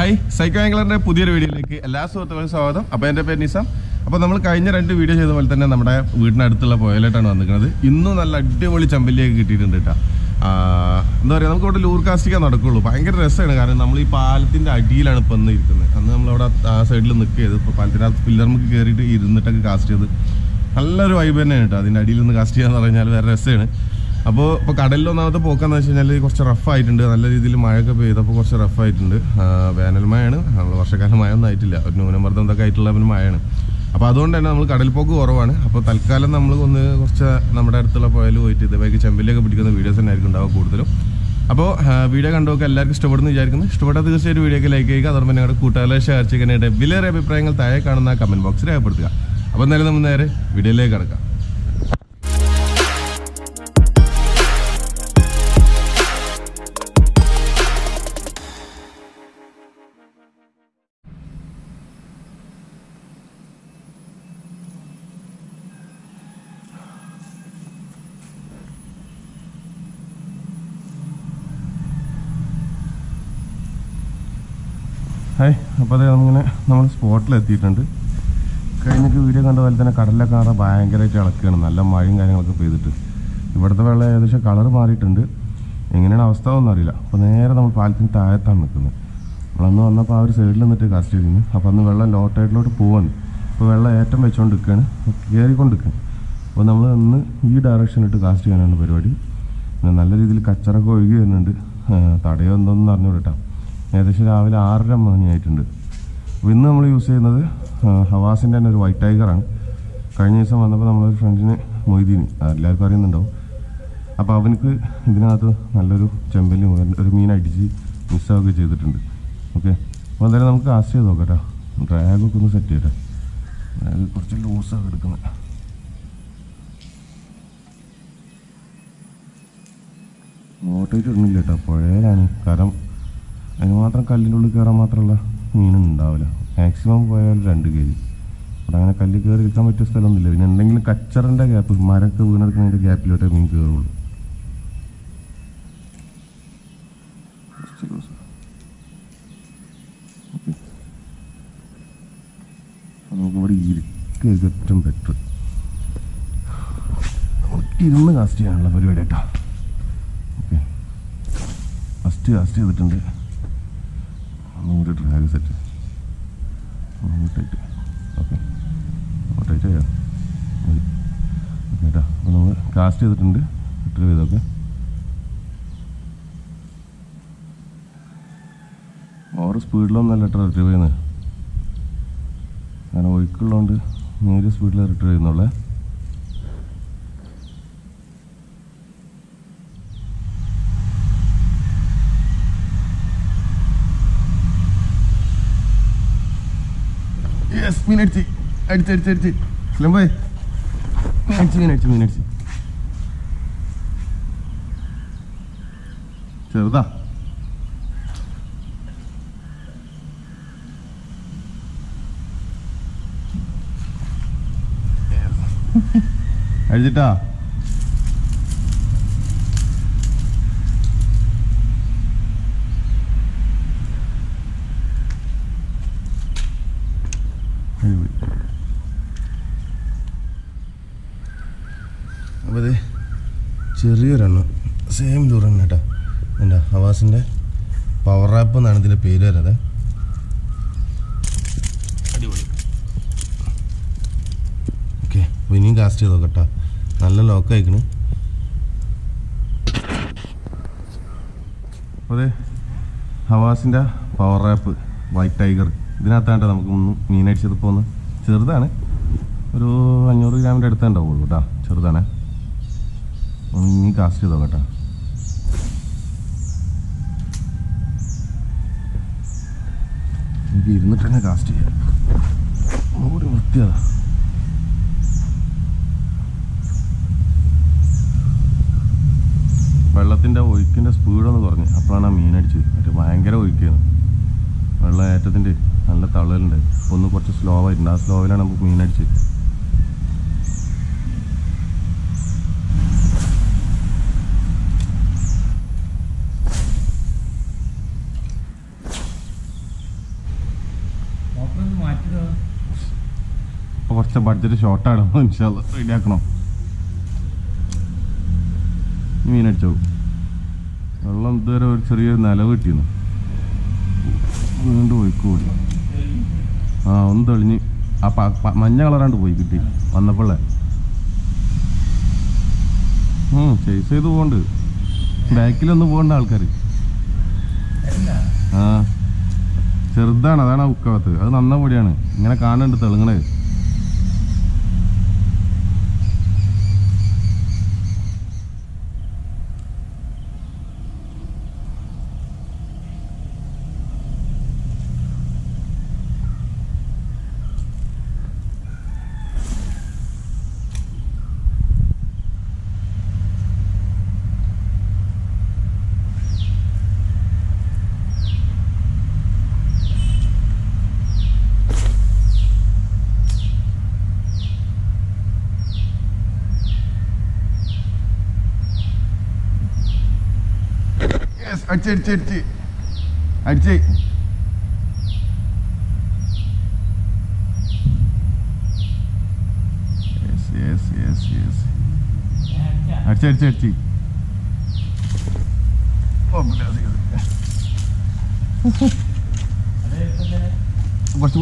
Hi psycho ആംഗ്ലറിന്റെ പുതിയൊരു വീഡിയോയിലേക്ക് എല്ലാ സുഹൃത്തുക്കളും സ്വാഗതം. അപ്പോൾ എന്റെ പേര് നിസാം. അപ്പോൾ നമ്മൾ കഴിഞ്ഞ രണ്ട് വീഡിയോ ചെയ്ത പോലെ തന്നെ നമ്മുടെ വീടിനടുത്തുള്ള പോയലായിട്ടാണ് വന്നിരിക്കുന്നത്. ഇന്നും നല്ല അടിപൊളി ചമ്പല്ലിയൊക്കെ കിട്ടിയിട്ടുണ്ട് കേട്ടോ എന്താ പറയുക നമുക്ക് ഇവിടെ ലൂർ കാസ്റ്റിക്കാൻ നടക്കുള്ളൂ. ഭയങ്കര രസമാണ്. കാരണം നമ്മൾ ഈ പാലത്തിന്റെ അടിയിലാണ് ഇപ്പം ഇരിക്കുന്നത്. അന്ന് നമ്മളവിടെ ആ സൈഡിൽ നിൽക്കിയത് ഇപ്പോൾ പാലത്തിനകത്ത് പില്ലർമുക്ക് കയറിയിട്ട് ഇരുന്നിട്ടൊക്കെ കാസ്റ്റ് ചെയ്ത്. നല്ലൊരു വൈബ് തന്നെയാണ് കേട്ടോ അതിന്റെ അടിയിൽ നിന്ന് കാസ്റ്റ് ചെയ്യാന്ന് പറഞ്ഞാൽ വേറെ രസമാണ്. അപ്പോൾ ഇപ്പോൾ കടലിൽ ഒന്നാമത്തെ പോക്കാന്ന് വെച്ച് കഴിഞ്ഞാൽ കുറച്ച് റഫായിട്ടുണ്ട് നല്ല രീതിയിൽ മഴയൊക്കെ പെയ്തപ്പോൾ കുറച്ച് റഫായിട്ടുണ്ട് വേനൽ മഴയാണ്. നമ്മൾ വർഷക്കാലം മഴ ഒന്നും ആയിട്ടില്ല. ഒരു ന്യൂനമർദ്ദം ഇതൊക്കെ ആയിട്ടുള്ള പിന്നെ മഴയാണ്. അപ്പോൾ അതുകൊണ്ട് തന്നെ നമ്മൾ കടൽ പോക്ക് കുറവാണ്. അപ്പോൾ തൽക്കാലം നമ്മൾ ഒന്ന് കുറച്ച് നമ്മുടെ അടുത്തുള്ള പുഴയിൽ പോയിട്ട് ഇതേപോലെ ചെമ്പല്ലിയൊക്കെ പിടിക്കുന്ന വീഡിയോസ് തന്നെ ആയിരിക്കും ഉണ്ടാവുക കൂടുതലും. അപ്പോൾ വീഡിയോ കണ്ടുനോക്കുക എല്ലാവർക്കും ഇഷ്ടപ്പെടുന്നു വിചാരിക്കുന്നു. ഇഷ്ടപ്പെട്ടാൽ തീർച്ചയായിട്ടും വീഡിയോക്ക് ലൈക്ക് ചെയ്യുക. അതോടൊപ്പം നിങ്ങളുടെ കൂട്ടുകാരെ ഷെയർ ചെയ്യുന്നതിന്റെ വിലയേറെ അഭിപ്രായങ്ങൾ താഴെ കാണുന്ന കമന്റ് ബോക്സിൽ രേഖപ്പെടുത്തുക. അപ്പോൾ എന്തായാലും നമ്മൾ നേരെ വീഡിയോയിലേക്ക് കിടക്കാം. ഹായ് അപ്പോൾ അതെ നമ്മളിങ്ങനെ നമ്മൾ സ്പോട്ടിലെത്തിയിട്ടുണ്ട്. കഴിഞ്ഞൊക്കെ വീഡിയോ കണ്ട പോലെ തന്നെ കടലിലൊക്കെ കാണാൻ ഭയങ്കരമായിട്ട് ഇളക്കുകയാണ് നല്ല മഴയും കാര്യങ്ങളൊക്കെ പെയ്തിട്ട്. ഇവിടുത്തെ വെള്ളം ഏകദേശം കളർ മാറിയിട്ടുണ്ട്. എങ്ങനെയാണ് അവസ്ഥ ഒന്നും അറിയില്ല. അപ്പോൾ നേരെ നമ്മൾ പാലത്തിന് താഴത്താണ് നിൽക്കുന്നത്. നമ്മളന്ന് വന്നപ്പോൾ ആ ഒരു സൈഡിൽ നിന്നിട്ട് കാസ്റ്റ് ചെയ്തിരുന്നു. അപ്പോൾ അന്ന് വെള്ളം ലോ ടൈഡിലോട്ട് പോവാണ്. അപ്പോൾ വെള്ളം ഏറ്റം വെച്ചുകൊണ്ട് നിൽക്കുകയാണ് കയറിക്കൊണ്ട് നിൽക്കുകയാണ് അപ്പോൾ നമ്മൾ ഇന്ന് ഈ ഡയറക്ഷനിട്ട് കാസ്റ്റ് ചെയ്യാനാണ് പരിപാടി. നല്ല രീതിയിൽ കച്ചറൊക്കെ ഒഴുകി വരുന്നുണ്ട്. തടയോ എന്തോന്നും അറിഞ്ഞു കേട്ടോ ഏകദേശം രാവിലെ ആറര മണിയായിട്ടുണ്ട് അപ്പോൾ ഇന്ന് നമ്മൾ യൂസ് ചെയ്യുന്നത് ഹവാസിന്റെ തന്നെ ഒരു വൈറ്റ് ടൈഗറാണ് കഴിഞ്ഞ ദിവസം വന്നപ്പോൾ നമ്മളൊരു ഫ്രണ്ടിന് മൊയ്തീന് എല്ലാവർക്കും അറിയുന്നുണ്ടാവും. അപ്പോൾ അവനക്ക് ഇതിനകത്ത് നല്ലൊരു ചെമ്പല്ലി ഒരു മീൻ അടിച്ച് മിസ്സാവുകയൊക്കെ ചെയ്തിട്ടുണ്ട്. ഓക്കെ അപ്പോൾ എന്തായാലും നമുക്ക് കാസ്റ്റ് ചെയ്ത് നോക്കാം കേട്ടോ. ഡ്രാഗൊക്കെ ഒന്ന് സെറ്റ് ചെയ്യട്ടെ ഡ്രാഗ് കുറച്ച് ലൂസാണ് എടുക്കുന്നത്. ഓട്ടോയിട്ട് ഇടുന്നില്ല കേട്ടോ. പുഴയിലാണ്. കാരണം അതിന് മാത്രം കല്ലിന്റെ ഉള്ളിൽ കയറാൻ മാത്രമുള്ള മീനൊന്നും ഉണ്ടാവില്ല. മാക്സിമം പോയാൽ രണ്ട് കെ ജി അവിടെ അങ്ങനെ കല്ല് കയറി ഇരിക്കാൻ പറ്റിയ സ്ഥലമൊന്നുമില്ല. പിന്നെ എന്തെങ്കിലും കച്ചറിന്റെ ഗ്യാപ്പ് മരമൊക്കെ വീണെടുക്കുന്നതിന്റെ ഗ്യാപ്പിലോട്ടേ മീൻ കയറുള്ളൂ ഏറ്റവും ബെറ്റർ ഇരുന്ന് കാസ്റ്റ് ചെയ്യാനുള്ള പരിപാടി കേട്ടോ ഓക്കെ ഫസ്റ്റ് കാസ്റ്റ് ചെയ്തിട്ടുണ്ട്. ഒന്നുകൂടി ഡ്രാഗ് സെറ്റ് ടൈറ്റ് ഓക്കെ ചെയ്യാം മതി. കേട്ടോ അപ്പോൾ നമ്മൾ കാസ്റ്റ് ചെയ്തിട്ടുണ്ട്. റിട്രീവ് ചെയ്തൊക്കെ ഓവർ സ്പീഡിലൊന്നല്ല കേട്ടോ റിട്രീവ് ചെയ്യുന്നത്. കാരണം ഒഴുക്കുള്ളതുകൊണ്ട് നേരിയ സ്പീഡിൽ റിട്രീവ് ചെയ്യുന്നുള്ളേ. യെസ് മീൻ അടിച്ച് അടിച്ച് അടിച്ച് അടിച്ച് സ്ലം പോയി. മീൻ അടിച്ച് മീൻ അടിച്ച് മീൻ അടിച്ച് ചെറുതാ. അടിച്ചിട്ടാ അടിപൊളി അപ്പോൾ ഇത് ചെറിയൊരെണ്ണം സെയിം ലൂർ തന്നെ കേട്ടോ എന്താ ഹവാസിന്റെ പവർ ആപ്പ് എന്നാണ് ഇതിന്റെ പേര് വരുന്നത്. അടിപൊളി. ഓക്കെ അപ്പോൾ ഇനിയും കാസ്റ്റ് ചെയ്ത് നോക്കട്ടോ. നല്ല ലോക്ക് അയക്കണു അതെ ഹവാസിന്റെ പവർ ആപ്പ് വൈറ്റ് ടൈഗർ ഇതിനകത്താണ്ട് നമുക്ക് ഒന്ന് മീനടിച്ചത് ഇപ്പോൾ ഒന്ന് ചെറുതാണ്. ഒരു അഞ്ഞൂറ് ഗ്രാമിന്റെ അടുത്തേ ഉണ്ടാവുള്ളൂ കേട്ടോ ചെറുതാണ്. ഒന്ന് ഇനി കാസ്റ്റ് ചെയ്തോ കേട്ടോ എനിക്ക് ഇരുന്നിട്ട് തന്നെ കാസ്റ്റ് ചെയ്യാം ഒരു വൃത്തിയതാ വെള്ളത്തിന്റെ ഒഴുക്കിന്റെ സ്പീഡൊന്ന് കുറഞ്ഞ്. അപ്പോഴാണ് ആ മീനടിച്ചത് മറ്റേ ഭയങ്കര ഒഴുക്കിയാണ് വെള്ളം ഏറ്റത്തിന്റെ നല്ല തള്ളലുണ്ട്. ഒന്ന് കുറച്ച് സ്ലോ ആയിട്ടുണ്ട്. ആ സ്ലോയിലാണ് നമുക്ക് മീനടിച്ചത് അപ്പോൾ കുറച്ച് ബഡ്ജറ്റ് ഷോർട്ടാണ് ഇൻഷാല്ല റെഡി ആക്കണോ. ഈ മീൻ അടിച്ചോ? വെള്ളം ഇതുവരെ ഒരു ചെറിയൊരു നിലവ് കിട്ടിയിരുന്നു വീണ്ടും ഒഴുക്കുകൂടി ആ ഒന്ന് തെളിഞ്ഞ്. ആ മഞ്ഞ കളറാണ്ട് പോയി കിട്ടി. വന്നപ്പോഴേ ചേസ് ചെയ്ത് പോകണ്ട് ബാക്കിലൊന്ന് പോകണ്ട ആൾക്കാർ ആ. ചെറുതാണ് അതാണ് ആ അത് നന്ന പൊടിയാണ്. ഇങ്ങനെ കാണുന്നുണ്ട് തെളുങ്ങണേ അടിച്ച് അടിച്ച് അടിച്ച്. അടിച്ച്.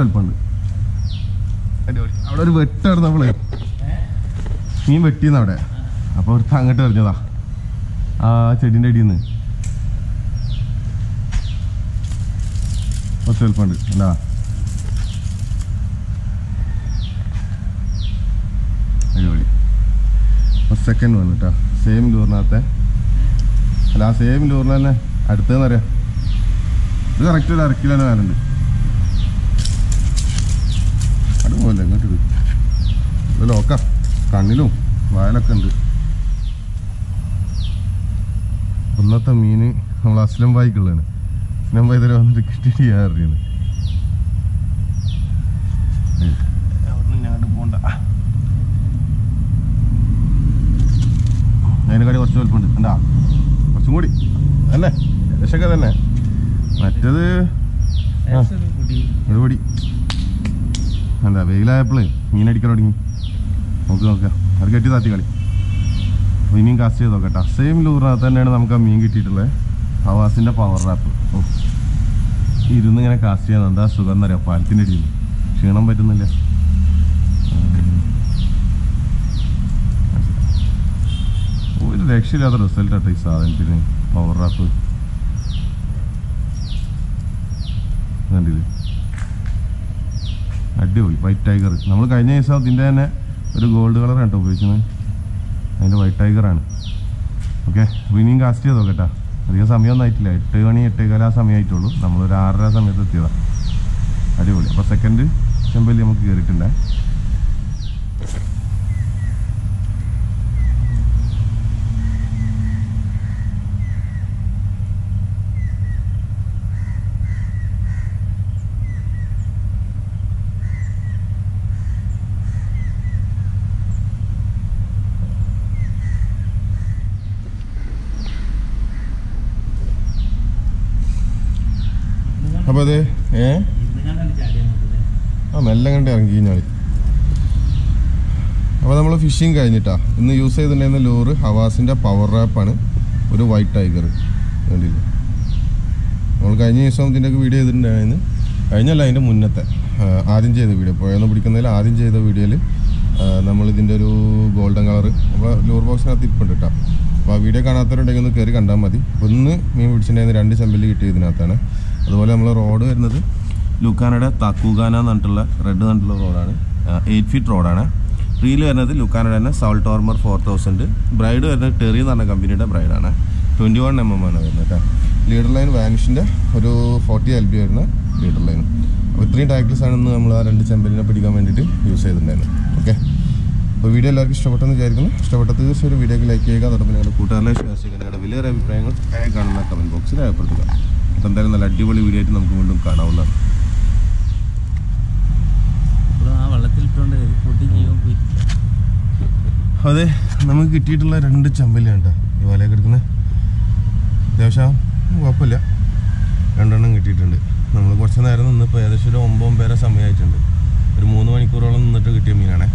എളുപ്പമുണ്ട്. അവിടെ ഒരു വെട്ടാണ് നമ്മൾ. മീൻ വെട്ടിയെന്ന് അവിടെ. അപ്പോൾ ഒരുത്ത അങ്ങോട്ട് എറിഞ്ഞതാ. ആ ചെടിന്റെ അടിയിൽ നിന്ന് കുറച്ച് എളുപ്പമുണ്ട് അല്ല അടിപൊളി. സെക്കൻഡ് വന്നു കേട്ടോ സെയിം ലൂറിനകത്തെ അല്ല ആ സെയിം ലൂറിന് തന്നെ അടുത്തതെന്ന് അറിയാം. ഇത് കറക്റ്റ് ഒരു അരക്കിലാണ് വേലുണ്ട് അതുപോലെ ഇങ്ങോട്ട് ഇത് ലോക്ക കണ്ണിലും വായലൊക്കെ ഉണ്ട്. ഒന്നത്തെ മീന് നമ്മൾ അസ്ലം ബായിക്കുള്ളതാണ് ബായി തരം വന്നിട്ട് കിട്ടിയിട്ട് ഞാൻ പോണ്ട. അതിനെക്കാട്ടി കുറച്ച് വലുപ്പമുണ്ട്. എന്താ കുറച്ചും കൂടി. അല്ലേ ഏകദേശമൊക്കെ തന്നെ മറ്റേത് ആ ഒരുപടി എന്താ വെയിലായപ്പോഴേ മീനടിക്കാൻ തുടങ്ങി. നോക്ക് നോക്കാം. അത് കെട്ടി താത്തി കളി. ഇനിയും കാസ്റ്റ് ചെയ്ത് നോക്കട്ടെ സെയിം ലൂറിനകത്ത് തന്നെയാണ് നമുക്ക് ആ മീൻ കിട്ടിയിട്ടുള്ളത്. ഹവാസിന്റെ പവർ റാപ്പ് ഇരുന്ന് ഇങ്ങനെ കാസ്റ്റ് ചെയ്യാൻ എന്താ സുഖം എന്നറിയാം പാലത്തിന്റെ അടിയിൽ. ക്ഷീണം പറ്റുന്നില്ല. ഒരു രക്ഷയില്ലാത്ത റിസൾട്ട് ആട്ടെ ഈ സാധനത്തിന്. പവർ റാപ്പ് കണ്ടില്ലേ? അടിപൊളി. വൈറ്റ് ടൈഗർ നമ്മൾ കഴിഞ്ഞ ദിവസം അതിന്റെ തന്നെ ഒരു ഗോൾഡ് കളറാണ് കേട്ടോ ഉപയോഗിക്കുന്നത് അതിന്റെ വൈറ്റ് ടൈഗറാണ് ഓക്കെ അപ്പോൾ ഇനിയും കാസ്റ്റ് ചെയ്ത് നോക്കട്ടാ അധികം സമയമൊന്നും ആയിട്ടില്ല. എട്ട് മണി എട്ടേകാല ആ സമയമായിട്ടുള്ളൂ നമ്മളൊരു ആറര സമയത്ത് എത്തിയതാണ് അടിപൊളി. അപ്പോൾ സെക്കൻഡ് ചെമ്പല്ലി നമുക്ക് കയറിയിട്ടുണ്ട് അപ്പോൾ അത് ഏ? ആ മെല്ലെ കണ്ട് ഇറങ്ങി കഴിഞ്ഞാൽ അപ്പോൾ നമ്മൾ ഫിഷിങ് കഴിഞ്ഞിട്ടാ. ഇന്ന് യൂസ് ചെയ്തിട്ടുണ്ടായിരുന്ന ലൂറ് ഹവാസിന്റെ പവർ റാപ്പാണ് ഒരു വൈറ്റ് ടൈഗർ കണ്ടില്ല? നമ്മൾ കഴിഞ്ഞ ദിവസം ഇതിന്റെയൊക്കെ വീഡിയോ ചെയ്തിട്ടുണ്ടായിരുന്നു. കഴിഞ്ഞല്ല അതിന്റെ മുന്നത്തെ. ആദ്യം ചെയ്ത വീഡിയോ പുഴന്ന് പിടിക്കുന്നതിൽ ആദ്യം ചെയ്ത വീഡിയോയിൽ നമ്മൾ ഇതിന്റെ ഒരു ഗോൾഡൻ കളർ നമ്മൾ ലൂർ ബോക്സിനകത്ത് ഇരിപ്പുണ്ട് കേട്ടോ അപ്പോൾ ആ വീഡിയോ കാണാത്തവരുണ്ടെങ്കിൽ ഒന്ന് കയറി കണ്ടാൽ മതി. ഒന്ന് മീൻ പിടിച്ചിട്ടുണ്ടായിരുന്ന രണ്ട് ചെമ്പല്ലി കിട്ടിയ ഇതിനകത്താണ്. അതുപോലെ നമ്മൾ റോഡ് വരുന്നത് ലുക്കാനയുടെ താക്കൂഗാന എന്ന് പറഞ്ഞിട്ടുള്ള റെഡ് കണ്ടുള്ള റോഡാണ് എയ്റ്റ് ഫീറ്റ് റോഡാണ് റീൽ വരുന്നത് ലുക്കാനയുടെ തന്നെ salt armour four thousand braid വരുന്നത് ടെറി എന്ന് പറഞ്ഞ കമ്പനിയുടെ ബ്രൈഡാണ് ട്വന്റി വൺ എം എം ആണ് വരുന്നത് കേട്ടോ. ലീഡർ ലൈൻ വാനിഷിന്റെ ഒരു ഫോർട്ടി എൽ ബി വരുന്ന ലീഡർ ലൈൻ അപ്പോൾ ഇത്രയും ടാക്ടിൽസ് ആണ് ഇന്ന് നമ്മൾ ആ രണ്ട് ചെമ്പലിനെ പിടിക്കാൻ വേണ്ടിയിട്ട് യൂസ് ചെയ്തിട്ടുണ്ടായിരുന്നു ഓക്കെ അപ്പോൾ വീഡിയോ എല്ലാവർക്കും ഇഷ്ടപ്പെട്ടെന്ന് വിചാരിക്കുന്നു. ഇഷ്ടപ്പെട്ട തീർച്ചയായും വീഡിയോക്ക് ലൈക്ക് ചെയ്യുക. അതോടൊപ്പം നിങ്ങളുടെ കൂട്ടുകാരിലെ ഷെയർ ചെയ്യുക. നിങ്ങളുടെ വലിയ അഭിപ്രായങ്ങൾ കാണുന്ന കമന്റ് ബോക്സിൽ രേഖപ്പെടുത്തുക. അപ്പോൾ എന്തായാലും നല്ല അടിപൊളി വീഡിയോ ആയിട്ട് നമുക്ക് വീണ്ടും കാണാവുന്നതാണ്. അതെ നമുക്ക് കിട്ടിയിട്ടുള്ള രണ്ട് ചമ്പല്ലാണ് കേട്ടോ ഈ വലയൊക്കെ എടുക്കുന്നത് അത്യാവശ്യം കുഴപ്പമില്ല. രണ്ടെണ്ണം കിട്ടിയിട്ടുണ്ട്. നമ്മൾ കുറച്ച് നേരം നിന്നിപ്പോൾ ഏകദേശം ഒരു ഒമ്പത് ഒമ്പതര സമയമായിട്ടുണ്ട്. ഒരു മൂന്ന് മണിക്കൂറോളം നിന്നിട്ട് കിട്ടിയ മീനാണേ.